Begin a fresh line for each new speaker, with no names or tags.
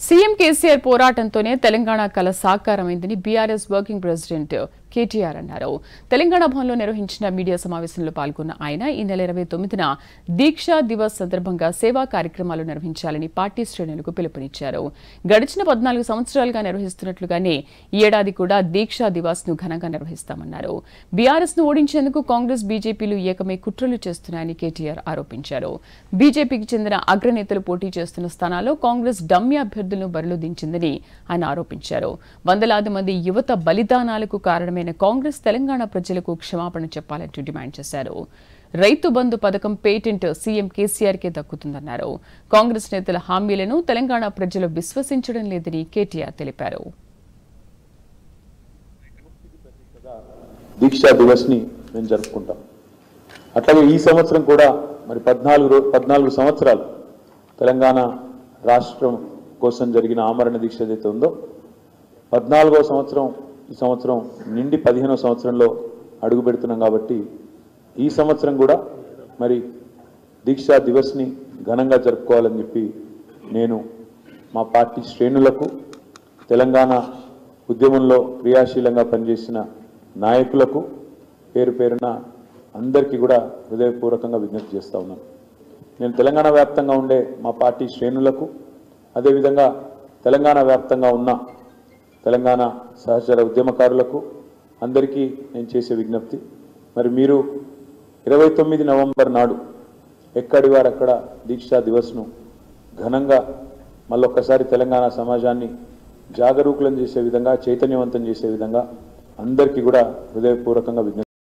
CM KCR పోరాటంతోనే తెలంగాణ కల సాకారమైందని బీఆర్ఎస్ వర్కింగ్ ప్రెసిడెంట్ కేటీఆర్ అన్నారు. తెలంగాణ భవన్లో నిర్వహించిన మీడియా సమావేశంలో పాల్గొన్న ఆయన ఈ నెల ఇరవై తొమ్మిదిన దీక్షా దివస్ సందర్భంగా సేవా కార్యక్రమాలు నిర్వహించాలని పార్టీ శ్రేణులకు పిలుపునిచ్చారు. గడిచిన పద్నాలుగు సంవత్సరాలుగా నిర్వహిస్తున్నట్లుగానే ఈ ఏడాది కూడా దీక్షా దివాస్ను ఘనంగా నిర్వహిస్తామన్నారు. బీఆర్ఎస్ను ఓడించేందుకు కాంగ్రెస్ బీజేపీలు ఏకమై కుట్రలు చేస్తున్నాయని కేటీఆర్ ఆరోపించారు. బీజేపీకి చెందిన అగ్రనేతలు పోటీ చేస్తున్న స్థానాల్లో కాంగ్రెస్ డమ్మి అభ్యర్థులను బరిలో దించిందని ఆయన ఆరోపించారు. వందలాది మంది యువత బలిదానాలకు కారణమే విఫలమైన కాంగ్రెస్ తెలంగాణ ప్రజలకు క్షమాపణ చెప్పాలంటూ డిమాండ్ చేశారు. రైతు బంధు పథకం పేటెంట్ సీఎం కేసీఆర్కే దక్కుతుందన్నారు. కాంగ్రెస్ నేతల హామీలను తెలంగాణ ప్రజలు విశ్వసించడం లేదని కేటీఆర్ తెలిపారు.
దీక్షా దివస్ని మేము జరుపుకుంటాం. అట్లాగే ఈ సంవత్సరం కూడా మరి పద్నాలుగు రో- పద్నాలుగు సంవత్సరాలు తెలంగాణ రాష్ట్రం కోసం జరిగిన ఆమరణ దీక్ష ఏదైతే ఉందో పద్నాలుగో సంవత్సరం ఈ సంవత్సరం నిండి పదిహేనో సంవత్సరంలో అడుగు పెడుతున్నాం కాబట్టి ఈ సంవత్సరం కూడా మరి దీక్షా దివస్ని ఘనంగా జరుపుకోవాలని చెప్పి నేను మా పార్టీ శ్రేణులకు తెలంగాణ ఉద్యమంలో క్రియాశీలంగా పనిచేసిన నాయకులకు పేరు పేరున అందరికీ కూడా హృదయపూర్వకంగా విజ్ఞప్తి చేస్తూ ఉన్నాను. నేను తెలంగాణ వ్యాప్తంగా ఉండే మా పార్టీ శ్రేణులకు అదేవిధంగా తెలంగాణ వ్యాప్తంగా ఉన్న తెలంగాణ సహచర ఉద్యమకారులకు అందరికీ నేను చేసే విజ్ఞప్తి. మరి మీరు ఇరవై తొమ్మిది నవంబర్ నాడు ఎక్కడి వారక్కడ దీక్షా దివస్ను ఘనంగా మళ్ళొక్కసారి తెలంగాణ సమాజాన్ని జాగరూకులను చేసే విధంగా చైతన్యవంతం చేసే విధంగా అందరికీ కూడా హృదయపూర్వకంగా విజ్ఞప్తి